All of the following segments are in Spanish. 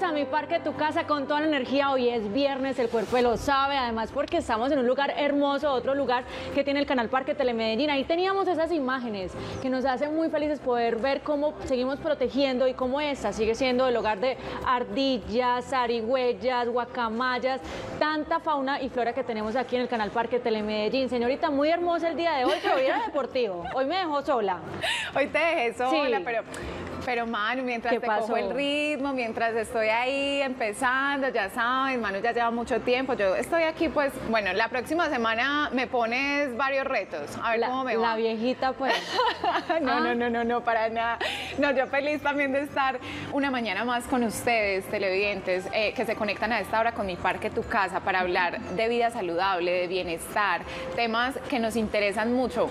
Bienvenidos a mi parque, tu casa con toda la energía. Hoy es viernes, el cuerpo lo sabe, además porque estamos en un lugar hermoso, otro lugar que tiene el canal Parque Telemedellín. Ahí teníamos esas imágenes que nos hacen muy felices poder ver cómo seguimos protegiendo y cómo esta sigue siendo el hogar de ardillas, zarigüeyas, guacamayas, tanta fauna y flora que tenemos aquí en el canal Parque Telemedellín. Señorita, muy hermoso el día de hoy, pero hoy era deportivo. Hoy me dejó sola. Hoy te dejé sola, Sí. pero, pero Manu, mientras ¿Qué te pasó? cojo el ritmo, mientras estoy ahí empezando, ya sabes, Manu ya lleva mucho tiempo. Yo estoy aquí, pues, bueno, la próxima semana me pones varios retos. A ver La, cómo me la va. viejita, pues. no, Ah. no, no, no, no, para nada. No, yo feliz también de estar una mañana más con ustedes, televidentes, eh, que se conectan a esta hora con mi parque, tu casa, para hablar de vida saludable, de bienestar, temas que nos interesan mucho.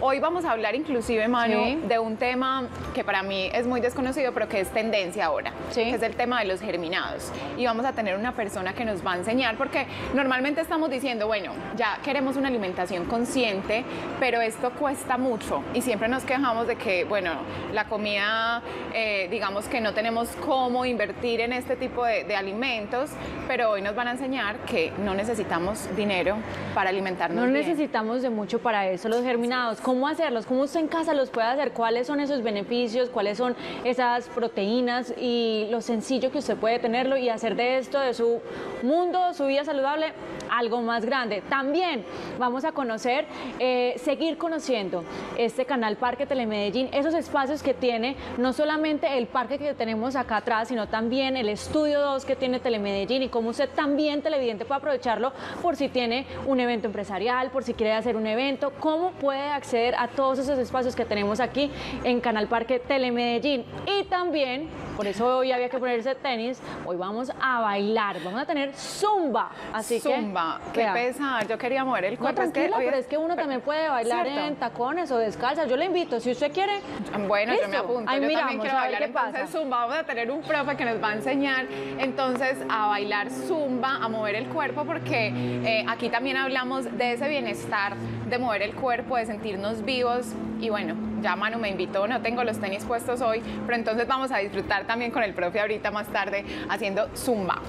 Hoy vamos a hablar inclusive, Manu, Sí. de un tema que para mí es muy desconocido, pero que es tendencia ahora, Sí. que es el tema de los germinados. Y vamos a tener una persona que nos va a enseñar, porque normalmente estamos diciendo, bueno, ya queremos una alimentación consciente, pero esto cuesta mucho y siempre nos quejamos de que, bueno, la comida, eh, digamos que no tenemos cómo invertir en este tipo de, de alimentos, pero hoy nos van a enseñar que no necesitamos dinero para alimentarnos No bien. necesitamos de mucho para eso, los germinados. ¿Cómo hacerlos? ¿Cómo usted en casa los puede hacer? ¿Cuáles son esos beneficios? ¿Cuáles son esas proteínas? Y lo sencillo que usted puede tenerlo y hacer de esto, de su mundo, su vida saludable, algo más grande. También vamos a conocer, eh, seguir conociendo este canal Parque Telemedellín, esos espacios que tiene, no solamente el parque que tenemos acá atrás, sino también el estudio 2 que tiene Telemedellín y cómo usted también, televidente, puede aprovecharlo por si tiene un evento empresarial, por si quiere hacer un evento, cómo puede acceder a todos esos espacios que tenemos aquí en Canal Parque Telemedellín. Y también, por eso hoy había que ponerse tenis, hoy vamos a bailar, vamos a tener zumba. Así Zumba, que, qué pesar, yo quería mover el No, cuerpo. es que tranquila, hoy pero es que uno también puede bailar ¿Cierto? en tacones o descalzas. Yo le invito, si usted quiere. Bueno, yo me apunto. Ahí yo miramos, también quiero bailar. qué entonces, pasa. Zumba, vamos a tener un profe que nos va a enseñar entonces a bailar Zumba, a mover el cuerpo, porque eh, aquí también hablamos de ese bienestar, de mover el cuerpo, de sentirnos vivos. Y bueno, ya Manu me invitó, no tengo los tenis puestos hoy, pero entonces vamos a disfrutar también con el profe ahorita más tarde haciendo Zumba.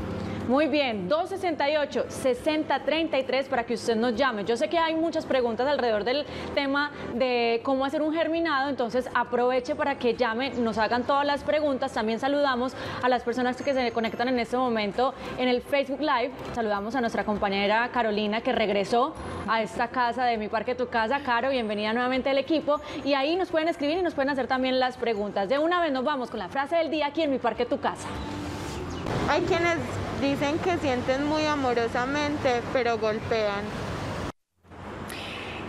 Muy bien, 268-6033 para que usted nos llame. Yo sé que hay muchas preguntas alrededor del tema de cómo hacer un germinado, entonces aproveche para que llamen, nos hagan todas las preguntas. También saludamos a las personas que se conectan en este momento en el Facebook Live. Saludamos a nuestra compañera Carolina que regresó a esta casa de Mi Parque Tu Casa. Caro, bienvenida nuevamente al equipo. Y ahí nos pueden escribir y nos pueden hacer también las preguntas. De una vez nos vamos con la frase del día aquí en Mi Parque Tu Casa. Hay quienes dicen que sienten muy amorosamente, pero golpean.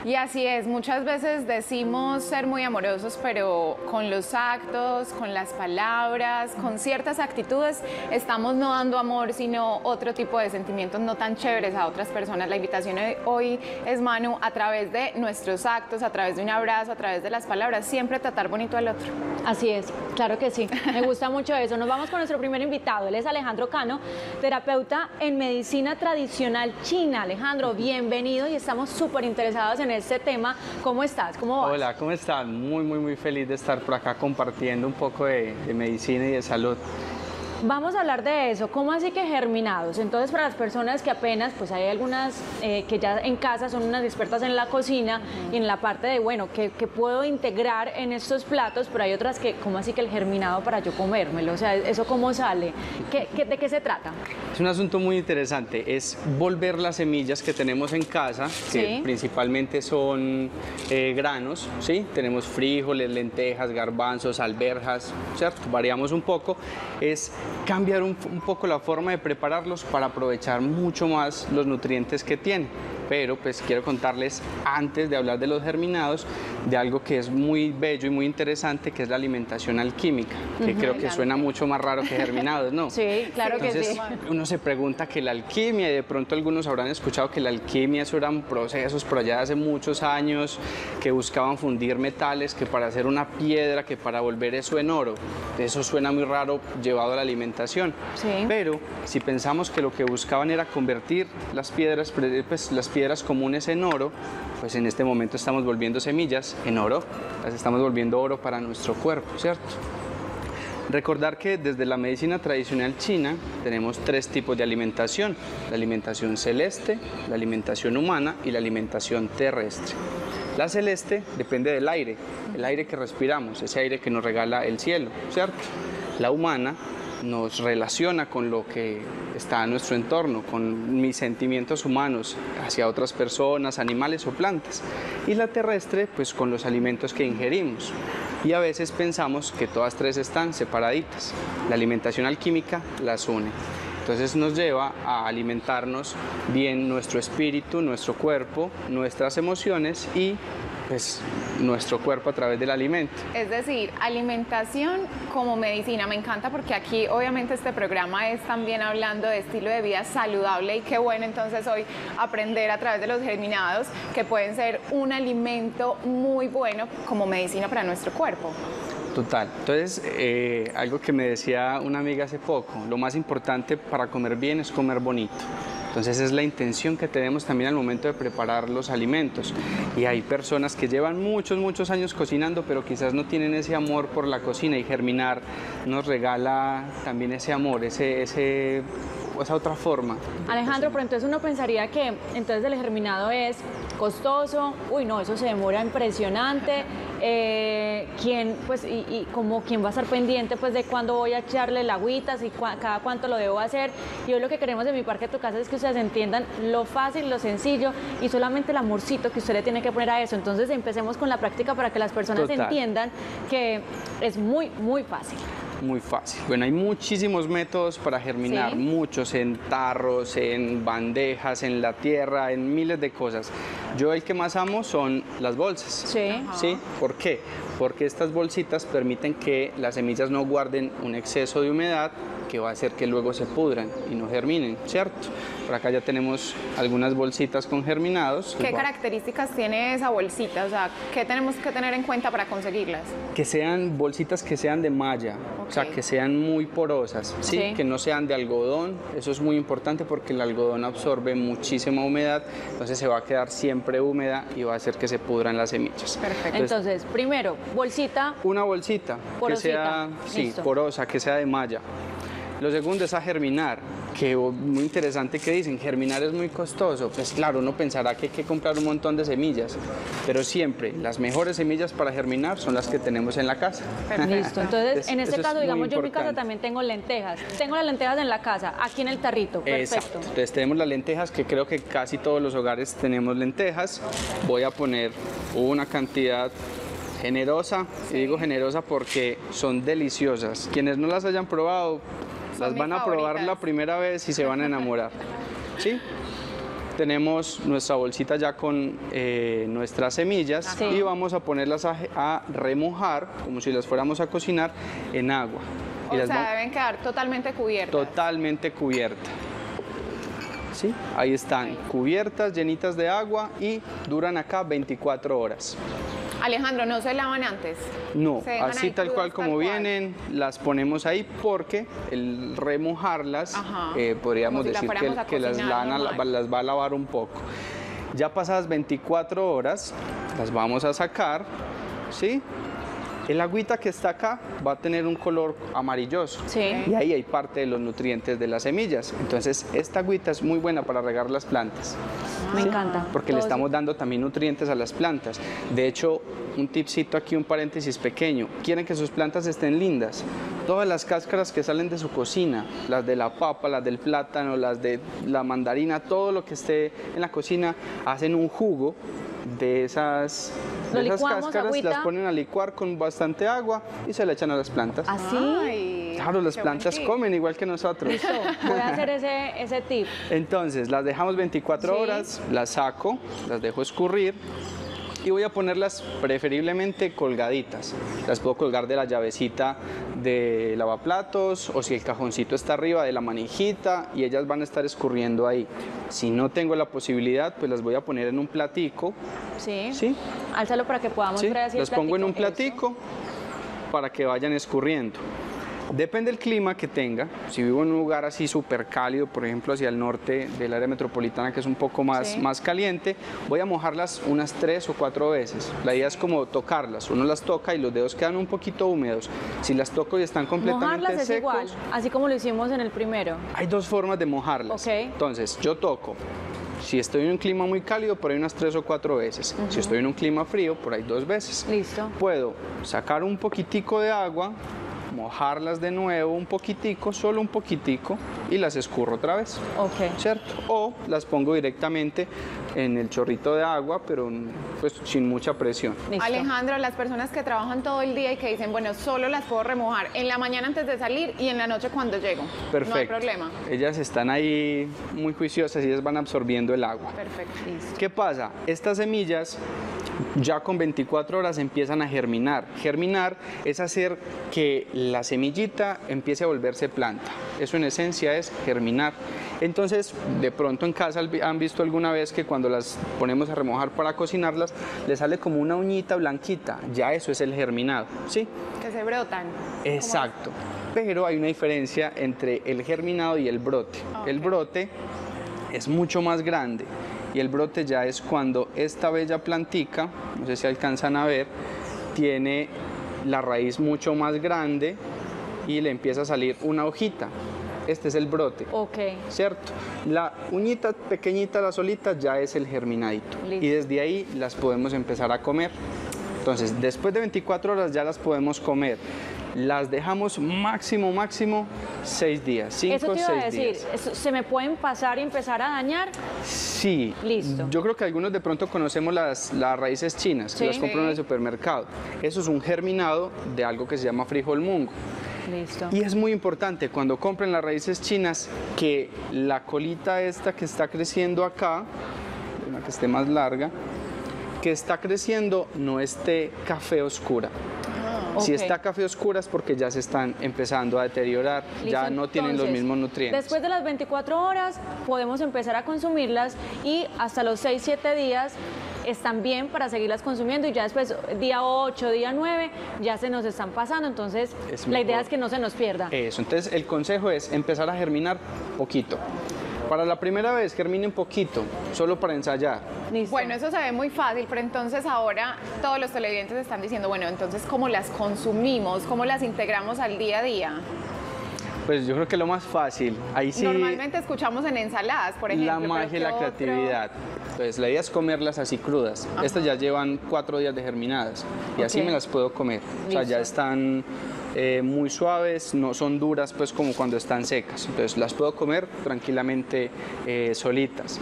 Y así es, muchas veces decimos ser muy amorosos, pero con los actos, con las palabras, con ciertas actitudes, estamos no dando amor, sino otro tipo de sentimientos no tan chéveres a otras personas. La invitación hoy es, Manu, a través de nuestros actos, a través de un abrazo, a través de las palabras, siempre tratar bonito al otro. Así es, claro que sí. Me gusta mucho eso. Nos vamos con nuestro primer invitado. Él es Alejandro Cano, terapeuta en medicina tradicional china. Alejandro, bienvenido y estamos súper interesados en este tema. ¿Cómo estás? ¿Cómo? Hola, ¿cómo están? Muy, muy, muy feliz de estar por acá compartiendo un poco de medicina y de salud. Vamos a hablar de eso. ¿Cómo así que germinados? Entonces, para las personas que apenas, pues hay algunas eh, que ya en casa son unas expertas en la cocina y en la parte de, bueno, que, que puedo integrar en estos platos, pero hay otras que, ¿cómo así que el germinado para yo comérmelo? O sea, ¿eso cómo sale? ¿Qué, qué- de qué se trata? Es un asunto muy interesante, es volver las semillas que tenemos en casa, que Sí. principalmente son eh, granos, ¿sí? Tenemos frijoles, lentejas, garbanzos, alberjas, ¿cierto? Variamos un poco, es cambiar un, un poco la forma de prepararlos para aprovechar mucho más los nutrientes que tienen. Pero pues quiero contarles, antes de hablar de los germinados, de algo que es muy bello y muy interesante, que es la alimentación alquímica, que creo que suena mucho más raro que germinados, ¿no? Sí, claro que Entonces, sí. uno se pregunta que la alquimia, y de pronto algunos habrán escuchado que la alquimia eso eran procesos por allá de hace muchos años, que buscaban fundir metales, que para hacer una piedra, que para volver eso en oro. Eso suena muy raro llevado a la alimentación. Sí. Pero si pensamos que lo que buscaban era convertir las piedras, pues, las piedras comunes en oro, pues en este momento estamos volviendo semillas en oro, las estamos volviendo oro para nuestro cuerpo, ¿cierto? Recordar que desde la medicina tradicional china tenemos tres tipos de alimentación, la alimentación celeste, la alimentación humana y la alimentación terrestre. La celeste depende del aire, el aire que respiramos, ese aire que nos regala el cielo, ¿cierto? La humana nos relaciona con lo que está en nuestro entorno, con mis sentimientos humanos hacia otras personas, animales o plantas. Y la terrestre, pues con los alimentos que ingerimos. Y a veces pensamos que todas tres están separaditas. La alimentación alquímica las une. Entonces nos lleva a alimentarnos bien nuestro espíritu, nuestro cuerpo, nuestras emociones y pues nuestro cuerpo a través del alimento. Es decir, alimentación como medicina. Me encanta porque aquí obviamente este programa es también hablando de estilo de vida saludable y qué bueno entonces hoy aprender a través de los germinados que pueden ser un alimento muy bueno como medicina para nuestro cuerpo. Total. Entonces, eh, algo que me decía una amiga hace poco, lo más importante para comer bien es comer bonito. Entonces es la intención que tenemos también al momento de preparar los alimentos. Y hay personas que llevan muchos, muchos años cocinando, pero quizás no tienen ese amor por la cocina y Germinar nos regala también ese amor, ese, ese esa otra forma. Alejandro, pero entonces uno pensaría que entonces el germinado es costoso, uy no, eso se demora impresionante, eh, ¿quién, pues, y, como quién va a estar pendiente pues de cuándo voy a echarle la agüita, si cada cuánto lo debo hacer. Y hoy lo que queremos en mi parque de tu casa es que ustedes entiendan lo fácil, lo sencillo y solamente el amorcito que usted le tiene que poner a eso. Entonces empecemos con la práctica para que las personas entiendan que es muy, muy fácil muy fácil. Bueno, hay muchísimos métodos para germinar, muchos en tarros, en bandejas, en la tierra, en miles de cosas. Yo el que más amo son las bolsas. Sí. ¿Sí? ¿Por qué? Porque estas bolsitas permiten que las semillas no guarden un exceso de humedad que va a hacer que luego se pudran y no germinen, ¿cierto? Por acá ya tenemos algunas bolsitas con germinados. ¿Qué características tiene esa bolsita? O sea, ¿qué tenemos que tener en cuenta para conseguirlas? Que sean bolsitas que sean de malla, o sea, que sean muy porosas, ¿sí? Que no sean de algodón. Eso es muy importante porque el algodón absorbe muchísima humedad, entonces se va a quedar siempre húmeda y va a hacer que se pudran las semillas. Perfecto. Entonces, primero, bolsita. Una bolsita que sea sí, porosa, que sea de malla. Lo segundo es a germinar, que muy interesante que dicen, germinar es muy costoso. Pues claro, uno pensará que hay que comprar un montón de semillas, pero siempre las mejores semillas para germinar son las que tenemos en la casa. Listo, entonces en este caso, digamos, yo en mi casa también tengo lentejas. Tengo las lentejas en la casa, aquí en el tarrito, perfecto. Exacto. Entonces tenemos las lentejas, que creo que casi todos los hogares tenemos lentejas. Voy a poner una cantidad generosa, y digo generosa porque son deliciosas. Quienes no las hayan probado, las van a probar la primera vez y se van a enamorar. ¿Sí? Tenemos nuestra bolsita ya con eh, nuestras semillas y vamos a ponerlas a, remojar, como si las fuéramos a cocinar, en agua. O sea, deben quedar totalmente cubiertas. Totalmente cubiertas. ¿Sí? Ahí están, cubiertas, llenitas de agua y duran acá 24 horas. Alejandro, ¿no se lavan antes? No, así tal cual como vienen, las ponemos ahí porque el remojarlas, eh, podríamos decir que, las, las va a lavar un poco. Ya pasadas 24 horas, las vamos a sacar, ¿sí? El agüita que está acá va a tener un color amarilloso y ahí hay parte de los nutrientes de las semillas. Entonces, esta agüita es muy buena para regar las plantas. Me encanta. Porque le estamos dando también nutrientes a las plantas. De hecho, un tipcito aquí, un paréntesis pequeño. Quieren que sus plantas estén lindas. Todas las cáscaras que salen de su cocina, las de la papa, las del plátano, las de la mandarina, todo lo que esté en la cocina, hacen un jugo de esas, cáscaras, las ponen a licuar con bastante agua y se le echan a las plantas. ¿Así? Claro, las plantas comen igual que nosotros. voy a hacer ese, ese tip. Entonces, las dejamos 24 horas, las saco, las dejo escurrir y voy a ponerlas preferiblemente colgaditas. Las puedo colgar de la llavecita de lavaplatos o si el cajoncito está arriba de la manijita y ellas van a estar escurriendo ahí. Si no tengo la posibilidad, pues las voy a poner en un platico. Sí. ¿Sí? Álzalo para que podamos ver así Las pongo en un platico para que vayan escurriendo. Depende del clima que tenga. Si vivo en un lugar así súper cálido, por ejemplo hacia el norte del área metropolitana, que es un poco más, Sí. más caliente, voy a mojarlas unas tres o cuatro veces. La idea es como tocarlas. Uno las toca y los dedos quedan un poquito húmedos. Si las toco y están completamente Mojarlas es secos, igual, así como lo hicimos en el primero. hay dos formas de mojarlas. Ok. Entonces, yo toco. Si estoy en un clima muy cálido, por ahí unas tres o cuatro veces. Si estoy en un clima frío, por ahí dos veces. Listo. Puedo sacar un poquitico de agua, mojarlas de nuevo un poquitico, solo un poquitico, y las escurro otra vez. Ok. ¿Cierto? O las pongo directamente en el chorrito de agua, pero pues sin mucha presión. Listo. Alejandro, las personas que trabajan todo el día y que dicen, bueno, solo las puedo remojar en la mañana antes de salir y en la noche cuando llego. Perfecto. No hay problema. Ellas están ahí muy juiciosas y ellas van absorbiendo el agua. Perfecto. ¿Qué pasa? Estas semillas ya con 24 horas empiezan a germinar. Germinar es hacer que la semillita empiece a volverse planta. Eso en esencia es germinar. Entonces, de pronto en casa han visto alguna vez que cuando las ponemos a remojar para cocinarlas, le sale como una uñita blanquita. Ya eso es el germinado, ¿sí? Que se brotan. Exacto. Pero hay una diferencia entre el germinado y el brote. El Ok. brote es mucho más grande y el brote ya es cuando esta bella plantica, no sé si alcanzan a ver, tiene la raíz mucho más grande y le empieza a salir una hojita. Este es el brote. Ok. ¿Cierto? La uñita pequeñita, la solita, ya es el germinadito. Listo. Y desde ahí las podemos empezar a comer. Entonces, después de 24 horas ya las podemos comer. Las dejamos máximo, máximo 6 días. 5 Eso te iba a 6 decir, días. ¿se me pueden pasar y empezar a dañar? Sí. Listo. Yo creo que algunos de pronto conocemos las, las raíces chinas, que Sí. las compran en el supermercado. Eso es un germinado de algo que se llama frijol mungo. Listo. Y es muy importante cuando compren las raíces chinas que la colita esta que está creciendo acá, una que esté más larga, que está creciendo no esté café oscura. Si está café oscura es porque ya se están empezando a deteriorar, ya no tienen los mismos nutrientes. Después de las 24 horas podemos empezar a consumirlas y hasta los 6, 7 días están bien para seguirlas consumiendo y ya después, día 8, día 9, ya se nos están pasando. Entonces, Es la idea es que no se nos pierda. Eso, entonces el consejo es empezar a germinar poquito. Para la primera vez germinen poquito, solo para ensayar. Bueno, eso se ve muy fácil, pero entonces ahora todos los televidentes están diciendo, bueno, entonces cómo las consumimos, cómo las integramos al día a día. Pues yo creo que lo más fácil, ahí sí... Normalmente escuchamos en ensaladas, por ejemplo. la magia y ¿qué la otro? creatividad. Entonces, la idea es comerlas así crudas. Estas ya llevan cuatro días de germinadas y así me las puedo comer. O sea, ya están eh, muy suaves, no son duras pues como cuando están secas. Entonces, las puedo comer tranquilamente eh, solitas.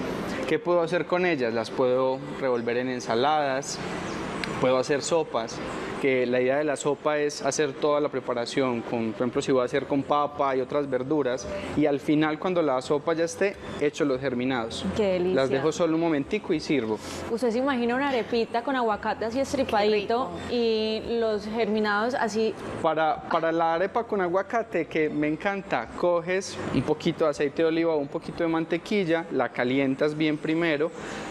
¿Qué puedo hacer con ellas? Las puedo revolver en ensaladas, puedo hacer sopas que la idea de la sopa es hacer toda la preparación, con, por ejemplo, si voy a hacer con papa y otras verduras, y al final cuando la sopa ya esté, echo los germinados. Qué delicia. Las dejo solo un momentico y sirvo. Usted se imagina una arepita con aguacate así estripadito y los germinados así. Para, para la arepa con aguacate, que me encanta, coges un poquito de aceite de oliva o un poquito de mantequilla, la calientas bien primero,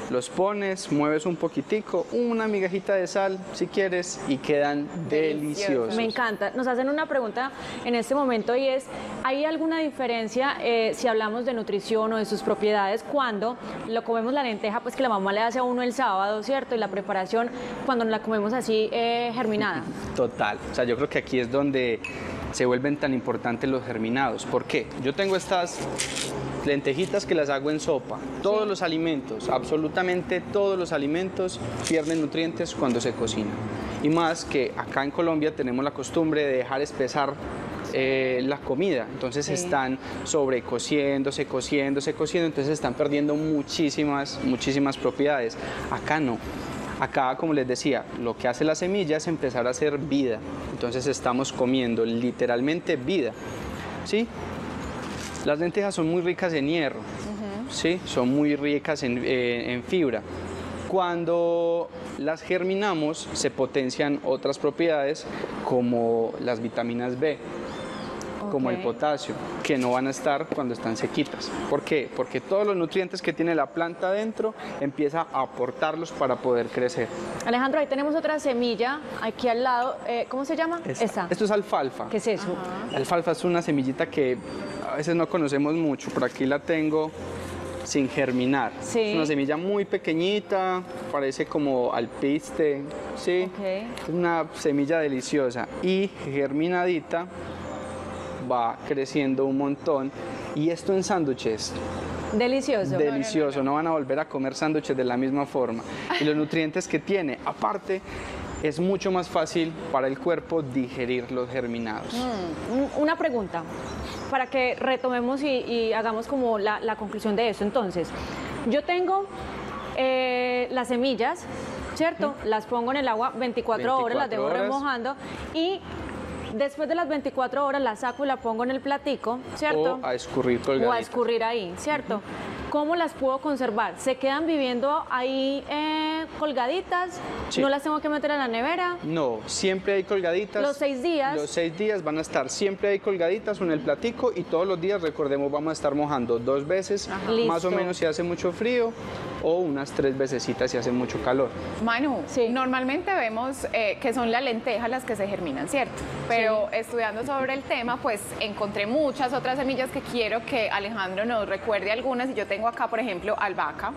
los pones, mueves un poquitico, una migajita de sal si quieres y quedan deliciosos. Me encanta. Nos hacen una pregunta en este momento y es, ¿hay alguna diferencia eh, si hablamos de nutrición o de sus propiedades cuando lo comemos la lenteja, pues que la mamá le hace a uno el sábado, ¿cierto? Y la preparación cuando la comemos así eh, germinada. Total. O sea, yo creo que aquí es donde se vuelven tan importantes los germinados. ¿Por qué? Yo tengo estas lentejitas que las hago en sopa. Todos los alimentos, absolutamente todos los alimentos pierden nutrientes cuando se cocinan. Y más que acá en Colombia tenemos la costumbre de dejar espesar eh, la comida, entonces Sí. están sobrecociéndose, cociéndose, cociendo, entonces están perdiendo muchísimas, muchísimas propiedades. Acá no. Acá, como les decía, lo que hace la semilla es empezar a hacer vida. Entonces estamos comiendo literalmente vida. ¿Sí? Las lentejas son muy ricas en hierro, ¿sí? son muy ricas en, eh, en fibra. Cuando las germinamos se potencian otras propiedades como las vitaminas B. como el potasio, que no van a estar cuando están sequitas. ¿Por qué? Porque todos los nutrientes que tiene la planta adentro empieza a aportarlos para poder crecer. Alejandro, ahí tenemos otra semilla aquí al lado. eh, ¿Cómo se llama? Esta. Esta. Esto es alfalfa. ¿Qué es eso? La alfalfa es una semillita que a veces no conocemos mucho. Por aquí la tengo sin germinar. Sí. Es una semilla muy pequeñita, parece como alpiste, ¿sí? Ok. Es una semilla deliciosa y germinadita va creciendo un montón. Y esto en sándwiches, Delicioso. delicioso. No, van a volver a comer sándwiches de la misma forma. Y los nutrientes que tiene, aparte, es mucho más fácil para el cuerpo digerir los germinados. Mm, Una pregunta, para que retomemos y, y hagamos como la, la conclusión de eso. Entonces, yo tengo eh, las semillas, ¿cierto? Las pongo en el agua 24, horas, las 24 dejo horas. remojando y después de las 24 horas las saco y la pongo en el platico, ¿cierto? O a escurrir O a escurrir ahí, ¿cierto? ¿Cómo las puedo conservar? ¿Se quedan viviendo ahí eh, colgaditas? Sí. ¿No las tengo que meter en la nevera? No, siempre hay colgaditas. Los seis días. Los seis días van a estar siempre hay colgaditas en el platico y todos los días, recordemos, vamos a estar mojando dos veces, más Listo. o menos si hace mucho frío, o unas tres veces si hace mucho calor. Manu, Sí. normalmente vemos eh, que son las lentejas las que se germinan, ¿cierto? Pero estudiando sobre el tema, pues encontré muchas otras semillas que quiero que Alejandro nos recuerde algunas. Y yo tengo acá, por ejemplo, albahaca,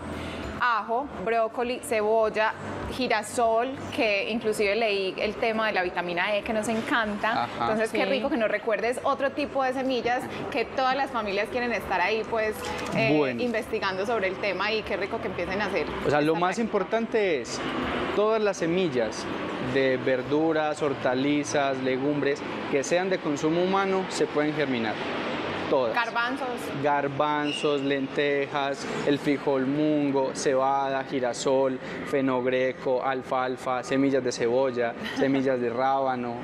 ajo, brócoli, cebolla, girasol, que inclusive leí el tema de la vitamina E que nos encanta. Ajá. Entonces, qué rico que nos recuerdes otro tipo de semillas que todas las familias quieren estar ahí, pues, eh, Bueno. investigando sobre el tema y qué rico que empiecen a hacer. O sea, lo más práctica. importante es todas las semillas de verduras, hortalizas, legumbres que sean de consumo humano se pueden germinar. Todas. Garbanzos. garbanzos, lentejas, el frijol mungo, cebada, girasol, fenogreco, alfalfa, semillas de cebolla, semillas de rábano,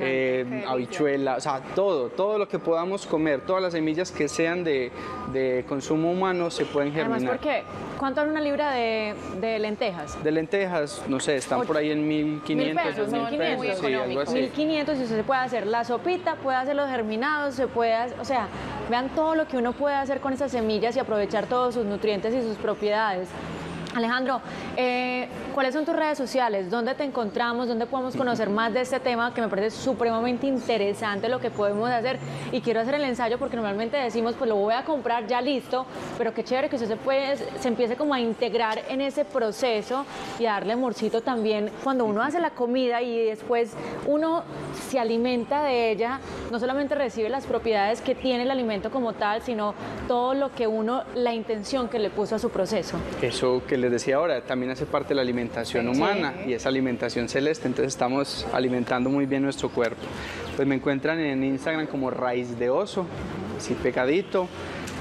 eh, Qué habichuela, o sea, todo, todo lo que podamos comer, todas las semillas que sean de, de consumo humano se pueden Además, germinar. porque ¿cuánto vale una libra de, de lentejas? De lentejas, no sé, están por ahí en 1500, Mil pesos, 2000 1500. pesos, sí, algo así. 1500 y usted se puede hacer la sopita, puede hacer los germinados, se puede, hacer- o sea, vean todo lo que uno puede hacer con esas semillas y aprovechar todos sus nutrientes y sus propiedades. Alejandro, eh, ¿cuáles son tus redes sociales? ¿Dónde te encontramos? ¿Dónde podemos conocer más de este tema que me parece supremamente interesante lo que podemos hacer? Y quiero hacer el ensayo porque normalmente decimos, pues lo voy a comprar ya listo, pero qué chévere que usted se, puede, se empiece como a integrar en ese proceso y a darle amorcito también cuando uno hace la comida y después uno se alimenta de ella, no solamente recibe las propiedades que tiene el alimento como tal, sino todo lo que uno, la intención que le puso a su proceso. Eso que les decía ahora, también hace parte de la alimentación humana y esa alimentación celeste, entonces estamos alimentando muy bien nuestro cuerpo. Pues me encuentran en Instagram como Raíz de Oso, así pegadito,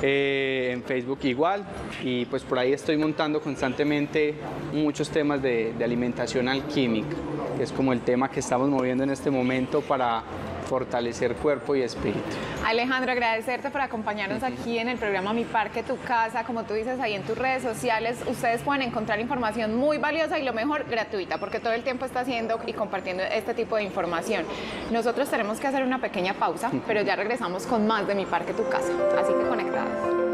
eh, en Facebook igual, y pues por ahí estoy montando constantemente muchos temas de, de alimentación alquímica, que es como el tema que estamos moviendo en este momento para fortalecer cuerpo y espíritu. Alejandro, agradecerte por acompañarnos aquí en el programa Mi Parque, Tu Casa. Como tú dices ahí en tus redes sociales, ustedes pueden encontrar información muy valiosa y lo mejor gratuita, porque todo el tiempo está haciendo y compartiendo este tipo de información. Nosotros tenemos que hacer una pequeña pausa, pero ya regresamos con más de Mi Parque, Tu Casa. Así que conectados.